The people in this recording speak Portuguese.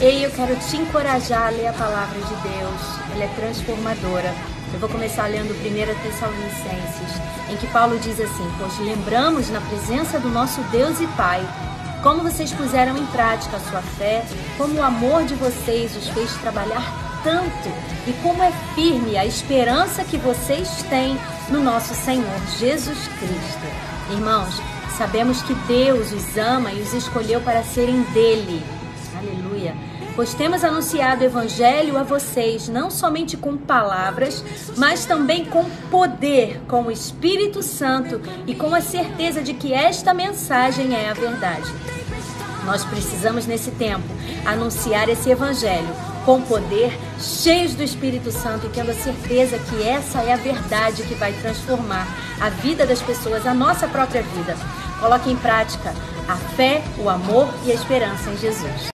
Ei, eu quero te encorajar a ler a palavra de Deus. Ela é transformadora. Eu vou começar lendo 1 Tessalonicenses, em que Paulo diz assim: Pois lembramos na presença do nosso Deus e Pai como vocês puseram em prática a sua fé, como o amor de vocês os fez trabalhar tanto e como é firme a esperança que vocês têm no nosso Senhor Jesus Cristo. Irmãos, sabemos que Deus os ama e os escolheu para serem dele. Aleluia. Pois temos anunciado o Evangelho a vocês, não somente com palavras, mas também com poder, com o Espírito Santo e com a certeza de que esta mensagem é a verdade. Nós precisamos, nesse tempo, anunciar esse Evangelho com poder, cheios do Espírito Santo e tendo a certeza que essa é a verdade que vai transformar a vida das pessoas, a nossa própria vida. Coloque em prática a fé, o amor e a esperança em Jesus.